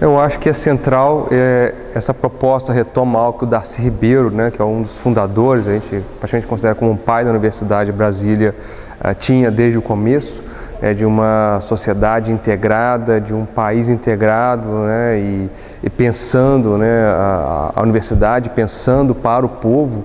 Eu acho que é central é, essa proposta retoma algo que o Darcy Ribeiro, né, que é um dos fundadores, a gente praticamente considera como um pai da Universidade de Brasília, uh, tinha desde o começo, é, de uma sociedade integrada, de um país integrado né, e, e pensando né, a, a, universidade, pensando para o povo.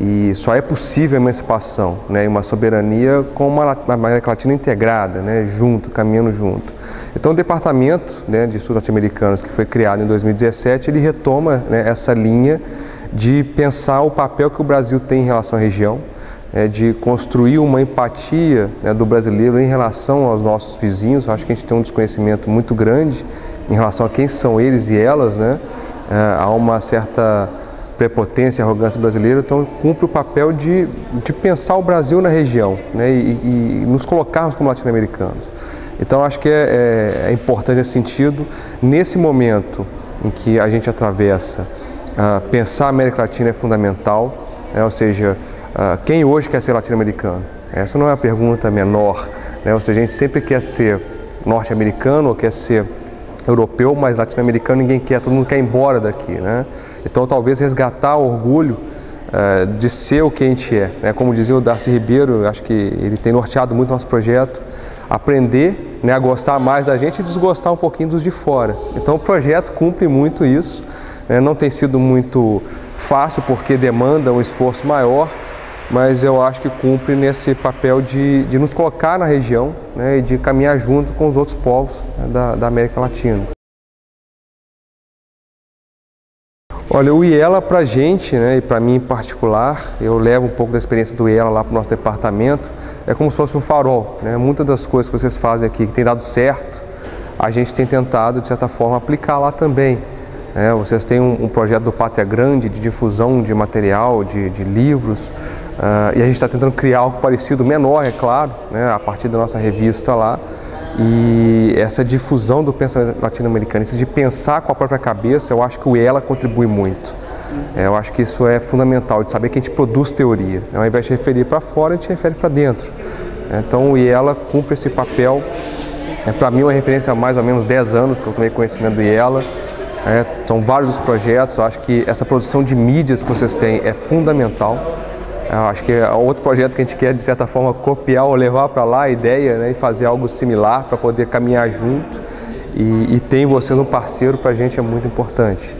E só é possível a emancipação né, e uma soberania com uma América Latina integrada, né, junto, caminhando junto. Então, o Departamento né, de Estudos Latino-Americanos, que foi criado em 2017, ele retoma né, essa linha de pensar o papel que o Brasil tem em relação à região, é, de construir uma empatia né, do brasileiro em relação aos nossos vizinhos. Acho que a gente tem um desconhecimento muito grande em relação a quem são eles e elas. Né? É, há uma certa prepotência e arrogância brasileira, então cumpre o papel de, de pensar o Brasil na região né? e, e nos colocarmos como latino-americanos. Então acho que é, é, é, importante nesse sentido, nesse momento em que a gente atravessa, uh, pensar a América Latina é fundamental, né? ou seja, uh, quem hoje quer ser latino-americano? Essa não é uma pergunta menor, né? ou seja, a gente sempre quer ser norte-americano ou quer ser europeu, mas latino-americano ninguém quer, todo mundo quer ir embora daqui. Né? Então talvez resgatar o orgulho uh, de ser o que a gente é. Né? Como dizia o Darcy Ribeiro, acho que ele tem norteado muito nosso projeto, aprender né, a gostar mais da gente e desgostar um pouquinho dos de fora. Então o projeto cumpre muito isso, né? não tem sido muito fácil porque demanda um esforço maior, mas eu acho que cumpre nesse papel de, de nos colocar na região né, e de caminhar junto com os outros povos né, da, da América Latina. Olha, o IELA para a gente, né, e para mim em particular, eu levo um pouco da experiência do IELA lá para o nosso departamento, é como se fosse um farol. Né? Muitas das coisas que vocês fazem aqui que tem dado certo, a gente tem tentado, de certa forma, aplicar lá também. É, vocês têm um, um, projeto do Pátria Grande de difusão de material, de, de livros, uh, e a gente está tentando criar algo parecido, menor, é claro, né, a partir da nossa revista lá. E essa difusão do pensamento latino-americano, de pensar com a própria cabeça, eu acho que o ELA contribui muito. É, eu acho que isso é fundamental, de saber que a gente produz teoria. Ao invés de referir para fora, a gente refere para dentro. É, então o IELA cumpre esse papel. É, para mim, uma referência há mais ou menos 10 anos que eu tomei conhecimento do IELA. É, são vários os projetos, eu acho que essa produção de mídias que vocês têm é fundamental. Eu acho que é outro projeto que a gente quer, de certa forma, copiar ou levar para lá a ideia né, e fazer algo similar para poder caminhar junto. E, e tem vocês um parceiro para a gente é muito importante.